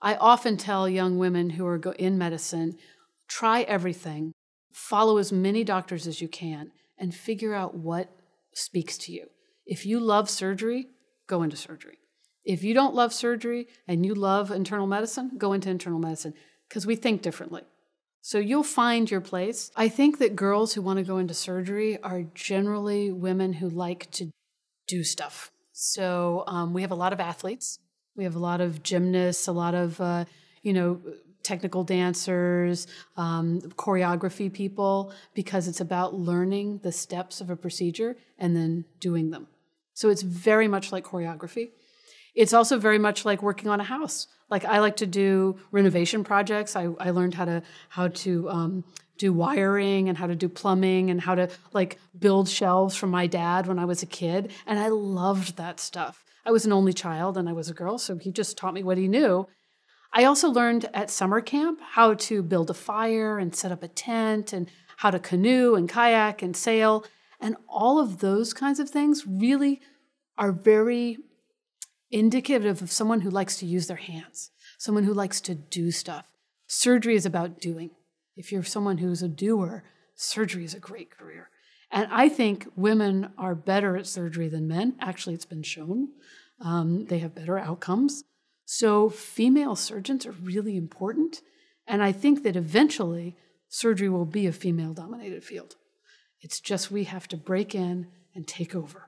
I often tell young women who are in medicine try everything, follow as many doctors as you can, and figure out what speaks to you. If you love surgery, go into surgery. If you don't love surgery and you love internal medicine, go into internal medicine because we think differently. So you'll find your place. I think that girls who want to go into surgery are generally women who like to do stuff. So um, we have a lot of athletes. We have a lot of gymnasts, a lot of, uh, you know, technical dancers, um, choreography people, because it's about learning the steps of a procedure and then doing them. So it's very much like choreography. It's also very much like working on a house. Like I like to do renovation projects. I, I learned how to how to um, do wiring and how to do plumbing and how to like build shelves from my dad when I was a kid, and I loved that stuff. I was an only child and I was a girl, so he just taught me what he knew. I also learned at summer camp how to build a fire and set up a tent and how to canoe and kayak and sail. And all of those kinds of things really are very indicative of someone who likes to use their hands, someone who likes to do stuff. Surgery is about doing. If you're someone who's a doer, surgery is a great career. And I think women are better at surgery than men. Actually, it's been shown. Um, they have better outcomes. So, female surgeons are really important. And I think that eventually surgery will be a female dominated field. It's just we have to break in and take over.